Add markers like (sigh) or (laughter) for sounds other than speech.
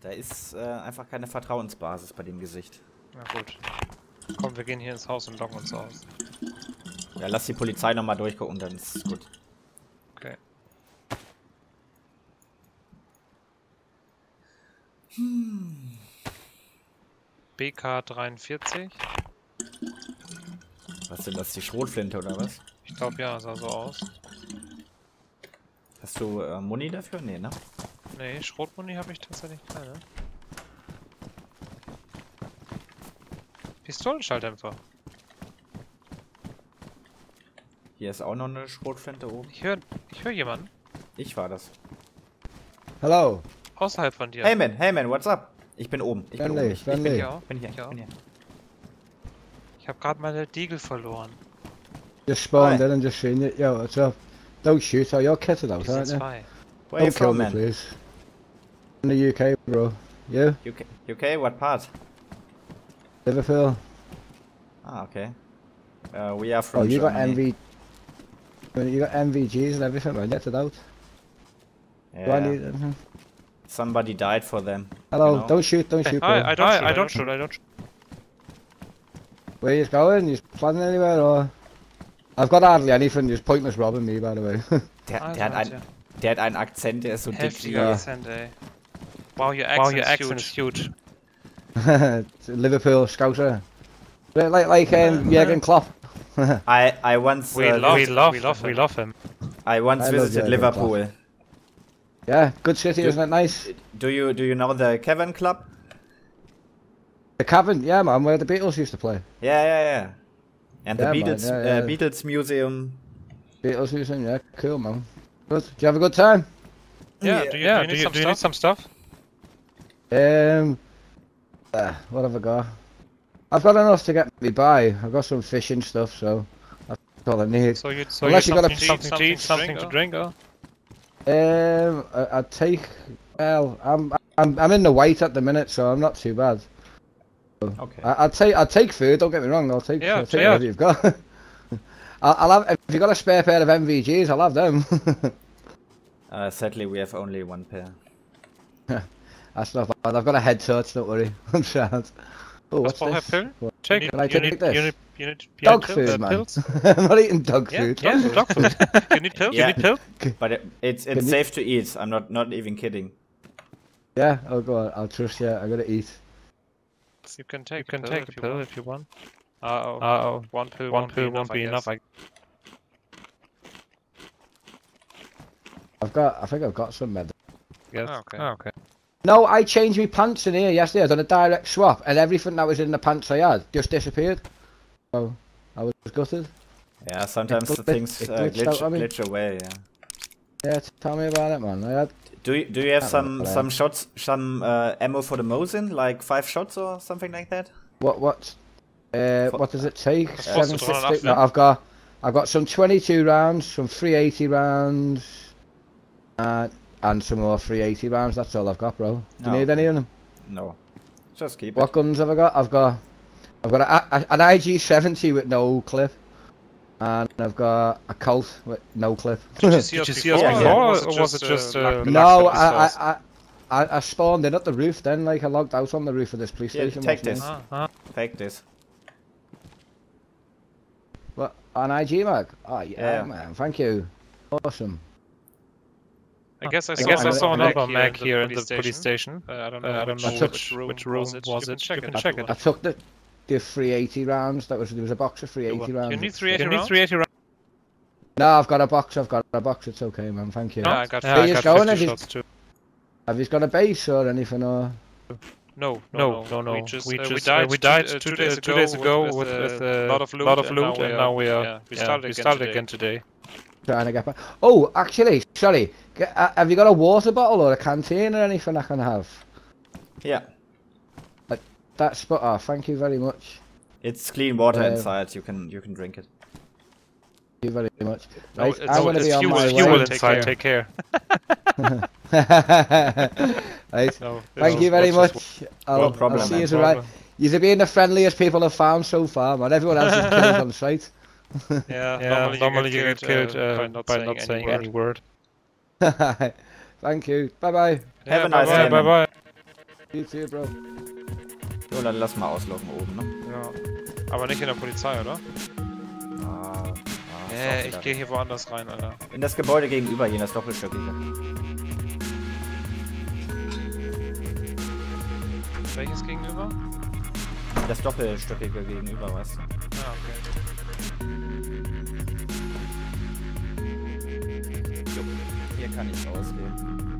Da ist äh, einfach keine Vertrauensbasis bei dem Gesicht. Na gut. Komm, wir gehen hier ins Haus und locken uns aus. Ja, lass die Polizei nochmal durchgucken, dann ist es gut. Okay. BK 43. Was sind das, die Schrotflinte oder was? Ich glaube ja, sah so aus. Hast du äh, Muni dafür? Nee, ne? Nee, Schrotmuni habe ich tatsächlich keine. Pistolenschalldämpfer. Hier ist auch noch eine Schrotflinte oben. Ich höre ich hör jemanden. Ich war das. Hello. Außerhalb von dir. Hey man, hey man, what's up? Ich bin oben. Ich bin Friendly, oben. Ich, ich bin hier. Ja, Bin hier. Ich bin hier. Ich habe gerade meine Deagle verloren. Just spawned Hi. in and just seen. Yo, what's up? Don't shoot, or you're kitted out, Wir sind aren't you? Zwei. Where you Don't kill from, me, man? please. In the UK, bro. You? UK, UK, what part? Liverpool? Ah, okay. Uh, we are from Oh, you got NV... You got NVGs and everything, man. Get it out. Do I Yeah. need anything? Somebody died for them. Hello, You know? don't shoot, don't shoot, bro. I, I don't shoot, I don't shoot, I don't shoot. Where you going? You planning anywhere, or...? I've got hardly anything, just pointless robbing me, by the way. Der, Also, der, hat ein, Alter. Der hat einen Akzent, der ist so dick. Heftiger Akzent, ey. Wow, your accent, Wow, your is accent huge. is huge. It's (laughs) Liverpool Scouser. Bit Like, like um, Jurgen Klopp. (laughs) I, I once, We uh, love- we love, we love we him. love him. I once I visited Jurgen Liverpool. yeah, good city, Do- isn't it nice? Do you do you know the Cavern Club? The Cavern, yeah man, where the Beatles used to play. Yeah, yeah, yeah. And the Yeah, man, Beatles yeah, Uh. Beatles Museum. Beatles used to, yeah, cool man. Good. Did you have a good time? Yeah, Yeah. do you, Yeah, do you need some do you stuff? need some stuff? Um, uh, what have I got? I've got enough to get me by. I've got some fishing stuff, so that's all I need. So you, So Unless you you got got a- something, to eat, something to drink, or? Um, I, I'd take. Well, I'm I'm I'm in the white at the minute, so I'm not too bad. Okay. I, I'd take I'd take food. Don't get me wrong. I'll take. Yeah, I'll take yeah. whatever you've got. (laughs) I'll, I'll have if you got a spare pair of NVGs, I'll have them. (laughs) Uh, sadly, we have only one pair. (laughs) That's not bad. I've got a head torch. Don't worry. (laughs) I'm sad. Oh, Was what's braucht this? What? Check. You Can I you take need, this? you need, you need, you Dog need food, uh, man. pills? I'm not eating dog Yeah, food. yeah, dog food. you need pills? Yeah. You need pills? But it, it's it's you- safe to eat. I'm not not even kidding. Yeah, oh go on, I'll trust you, I gotta eat. You can take You can a pill take if you pill want. if you want. Uh-oh. Uh-oh. One pill One won't pill be won't be enough. enough, I I've got, I think I've got some med. Yes. Oh, okay. Oh, okay. No, I changed my pants in here yesterday, I done a direct swap, and everything that was in the pants I had just disappeared. So, I was gutted. Yeah, sometimes the things uh, glitch out on me. glitch away. Yeah. Yeah, tell me about it, man. I had, Do you do you have some some shots some uh, ammo for the Mosin like five shots or something like that? what, what, uh, what does it take? That's Seven six- enough, no, I've got, I've got some 22 rounds, some 380 rounds, uh, and some more 380 rounds, that's all I've got, bro. Do you need any of them? No, just keep What it. guns have I got? I've got, I've got a, a, an IJ-70 with no clip, and I've got a Colt with no clip. Did you (laughs) see Did us you see us before, before, or was it just, uh, uh, no, I, I, I, I, I spawned in at the roof. Then, like, I logged out on the roof of this police Yeah, station. take this. it. Uh, Take this. What? An IJ mag? Oh yeah, Yeah. man. Thank you. Awesome. I guess I I saw, guess I another saw mag another mag here in the police station. Uh, I don't Uh, know, I don't which, know took- which, room, which room was it. was you it. check You it. can check it. I took the the 380 rounds. That was there was a box of 380 You rounds. need 380 You need rounds? 380 rounds? No, I've got a box. I've got a box. It's okay, man. Thank you. Yeah, I got Yeah, I got go, and 50 if shots too. Have you got a base or anything? Or No, No, no, no. We just, we, uh, we died, uh, we died two, two, uh, two days ago with, with, with a a lot of loot, lot of loot, and and now we are. yeah, we yeah, started we again started today. again today. trying to get back? Oh, actually, sorry. G- uh, Have you got a water bottle or a canteen or anything I can have? Yeah, That's spot off. Thank you very much. it's clean water Uh, inside. You can you can drink it. Thank you very much. No, Right, it's- I'm no, gonna be on fuel, my it's way. Fuel Take inside, care. take care. (laughs) (laughs) right. No, Thank you very much. I'll, no I'll, see you tonight. You're being the friendliest people I've found so far, man. Everyone else is killed on sight. (laughs) yeah, yeah, normally, normally you get killed, killed uh, uh by not by saying, not saying any word. Any word. (laughs) Thank you. Bye bye. Yeah, Have a nice day. Bye bye. You too, bro. So, dann lass mal auslaufen oben, ne? Ja. Aber nicht in der Polizei, oder? Ah. ah äh, ich gehe hier woanders rein, Alter. In das Gebäude gegenüber, hier in das Doppelstöckige. Welches gegenüber? Das doppelstöckige gegenüber, was? Ah, okay. Hier kann ich ausgehen.